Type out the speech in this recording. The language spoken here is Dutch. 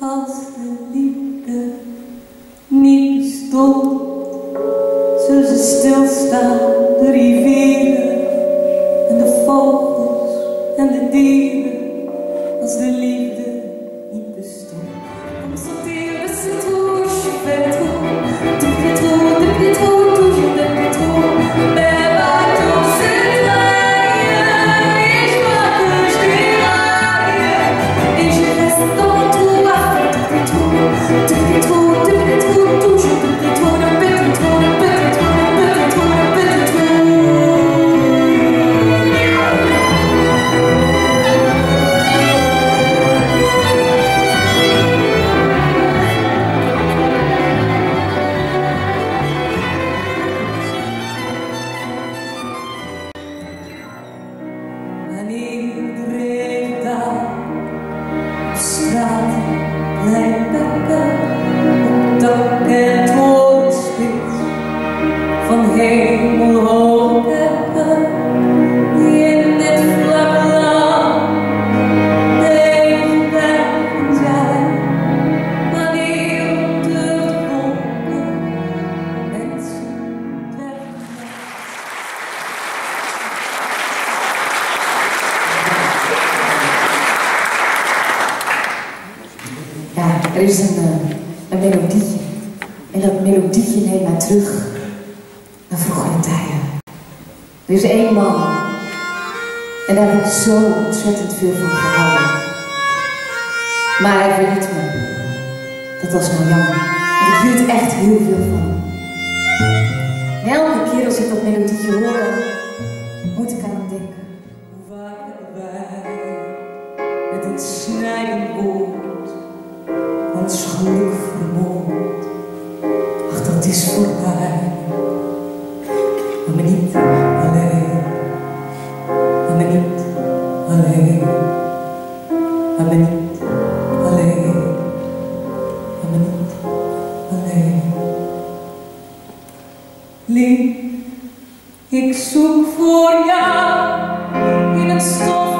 Als de liefde niet bestond, zou ze stilstaan, de rivieren en de vogels en de dieren. Als de liefde er is een, eh, een melodietje. En dat melodietje neemt mij terug naar vroegere tijden. Er is één man. En daar heb ik zo ontzettend veel van gehouden. Maar hij verliet me. Dat was nou jammer. Want ik hield echt heel veel van hem. Elke keer als ik dat melodietje hoor, moet ik aan hem denken. Hoe hebben wij met een snijdend woord ons geluk vermoord? Ach, dat is voorbij. Maar me niet alleen. Maar niet alleen. Maar niet alleen. Maar niet alleen. Lief, ik zoek voor jou in het stof